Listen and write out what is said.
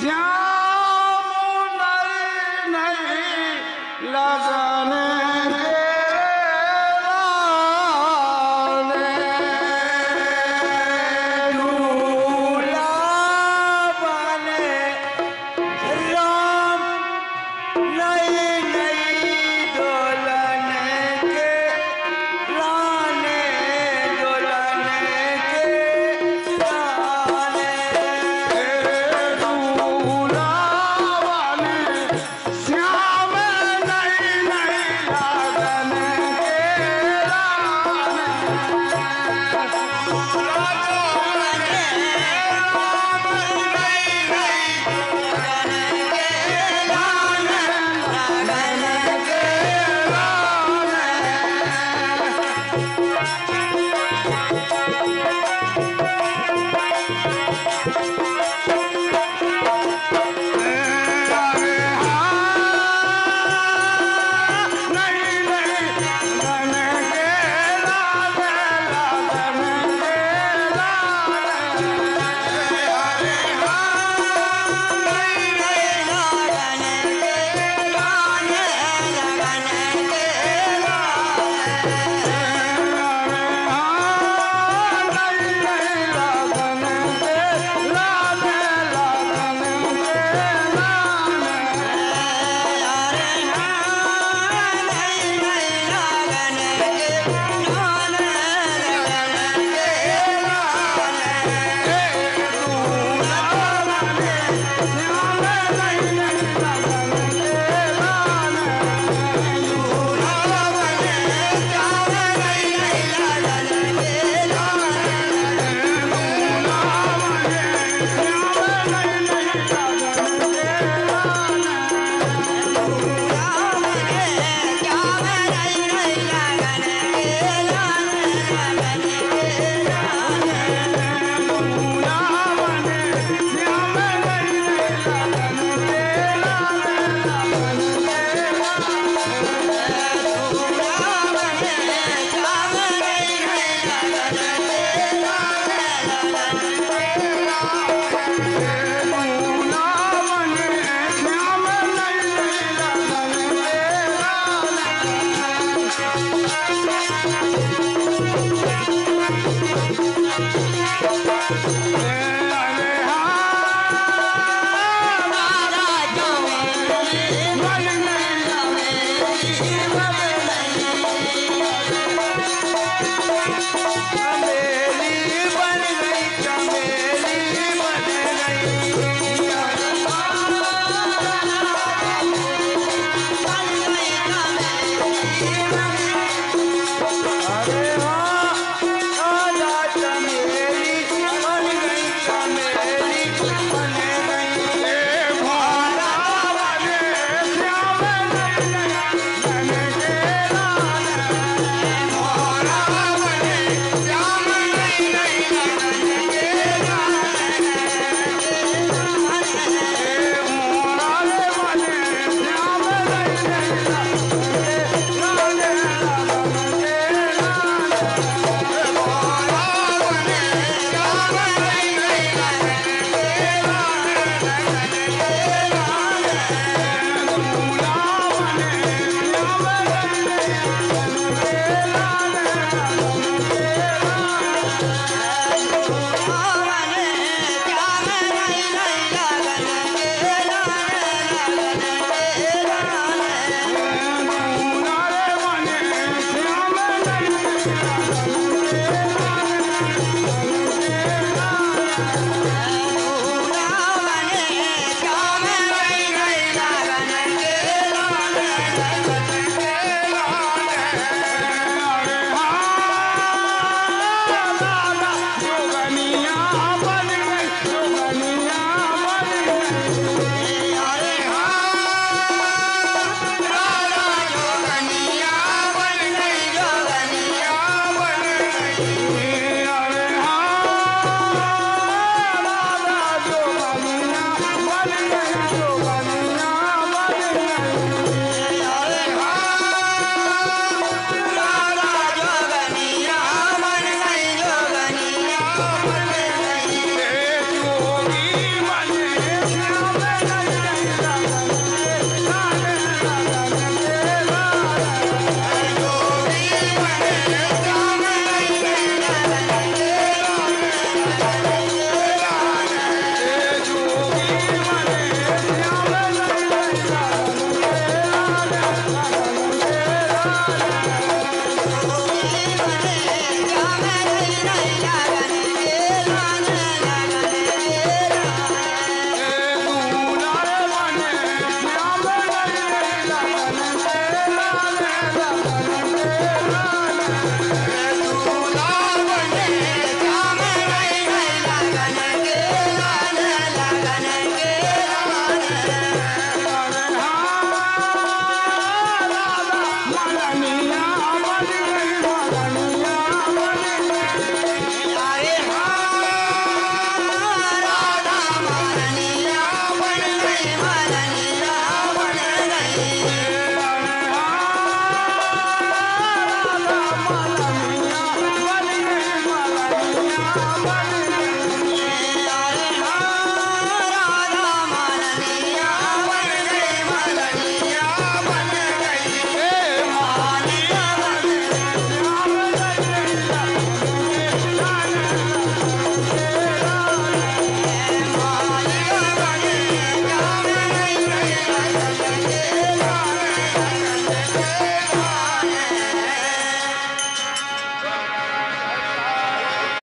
Shyam Yeah.